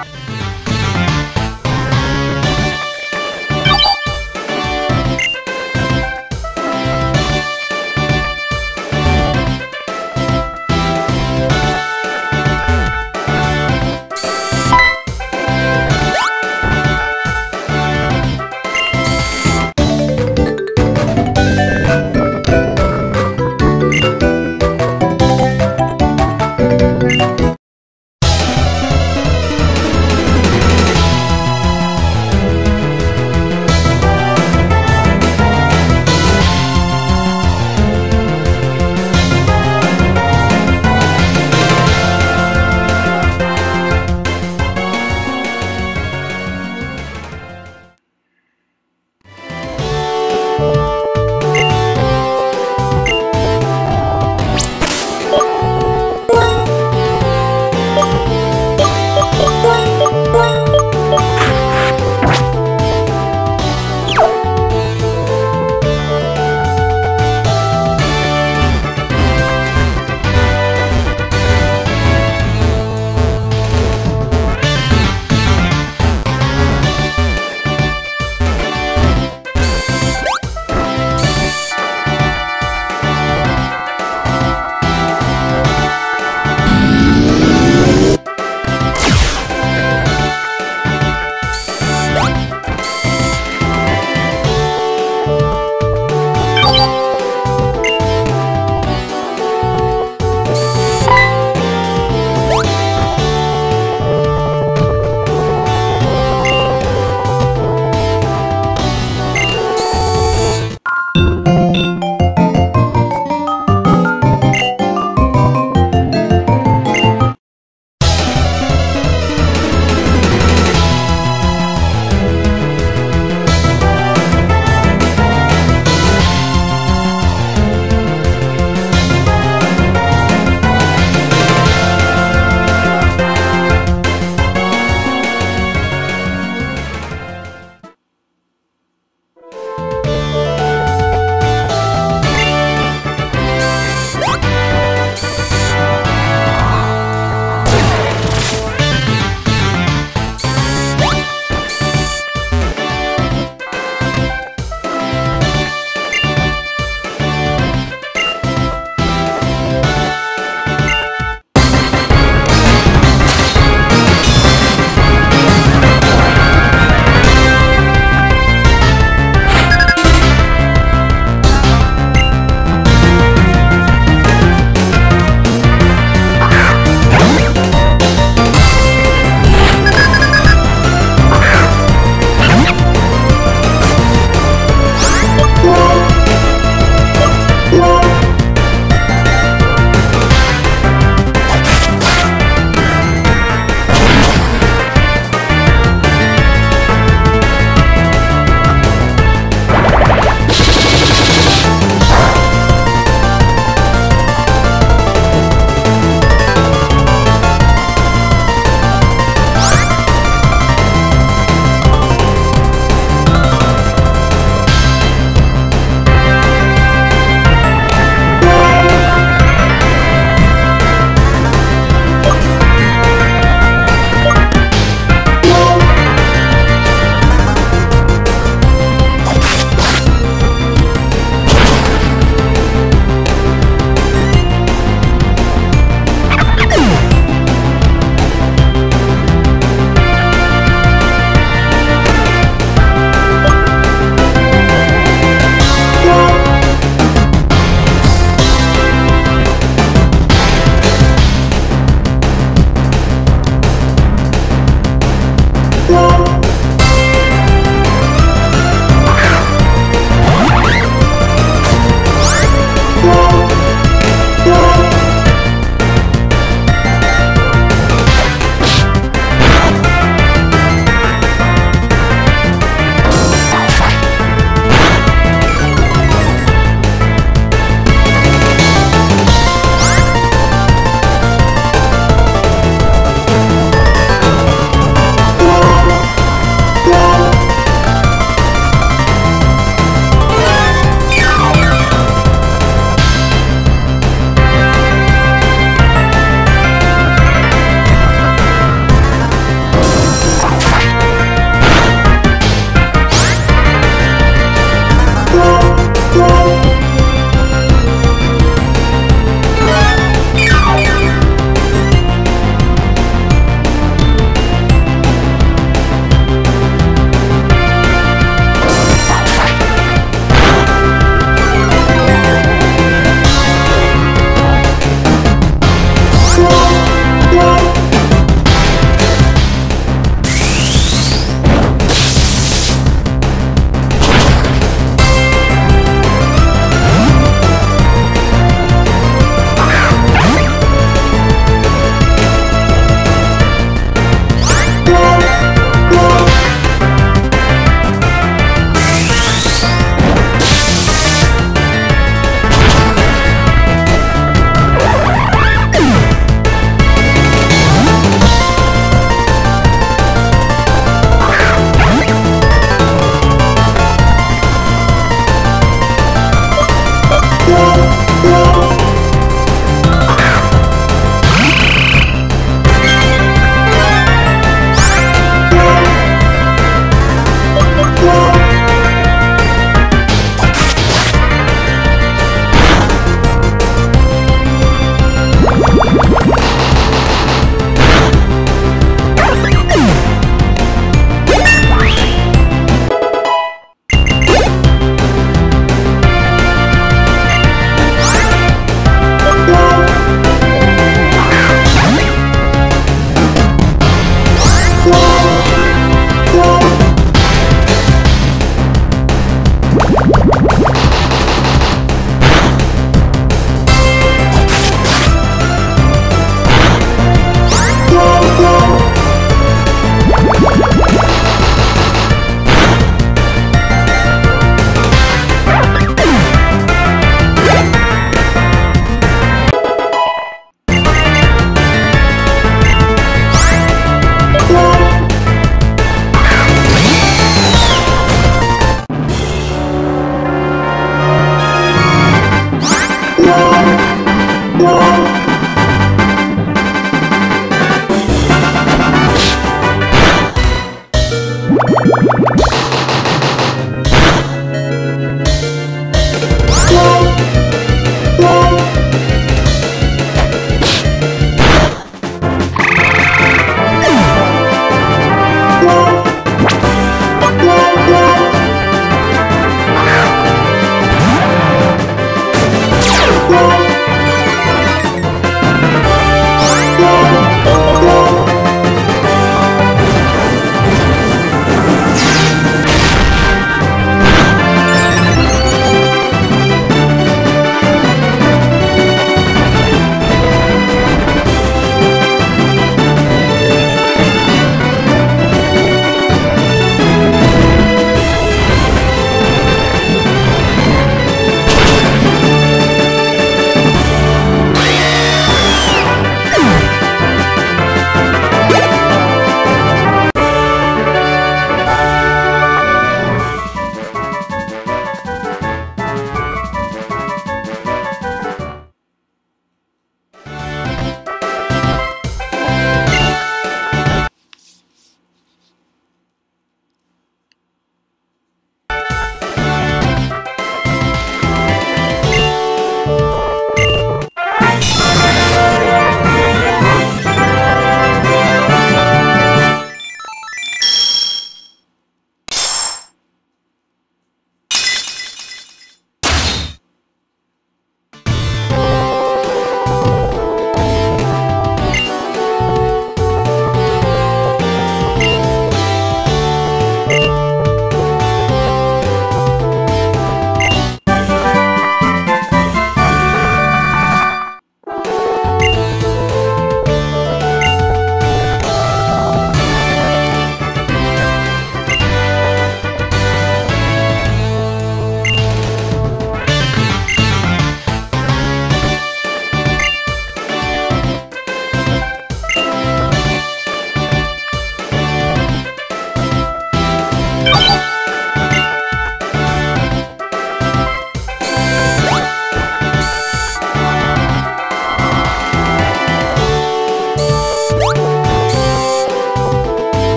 Bye.